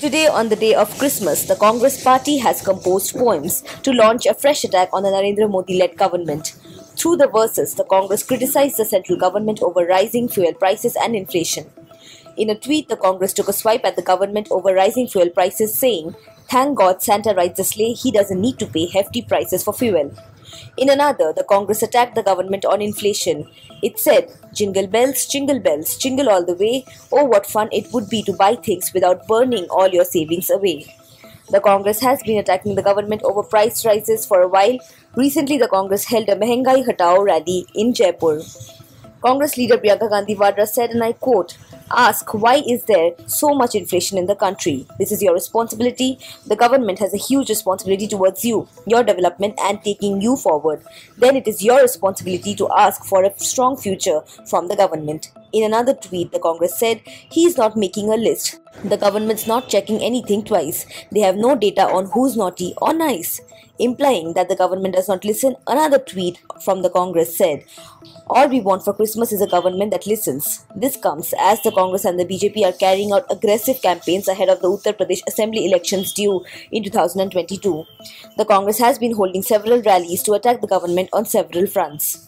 Today, on the day of Christmas, the Congress party has composed poems to launch a fresh attack on the Narendra Modi led government. Through the verses, the Congress criticized the central government over rising fuel prices and inflation. In a tweet, the Congress took a swipe at the government over rising fuel prices, saying, Thank God Santa rides the sleigh, he doesn't need to pay hefty prices for fuel. In another, the Congress attacked the government on inflation. It said, Jingle bells, jingle bells, jingle all the way. Oh, what fun it would be to buy things without burning all your savings away. The Congress has been attacking the government over price rises for a while. Recently, the Congress held a Mehengai Hatao rally in Jaipur. Congress leader Priyanka Gandhi Vadra said, and I quote, Ask why is there so much inflation in the country? This is your responsibility. The government has a huge responsibility towards you, your development, and taking you forward. Then it is your responsibility to ask for a strong future from the government. In another tweet, the Congress said he is not making a list. The government's not checking anything twice. They have no data on who's naughty or nice, implying that the government does not listen. Another tweet from the Congress said, All we want for Christmas is a government that listens. This comes as the Congress and the BJP are carrying out aggressive campaigns ahead of the Uttar Pradesh Assembly elections due in 2022. The Congress has been holding several rallies to attack the government on several fronts.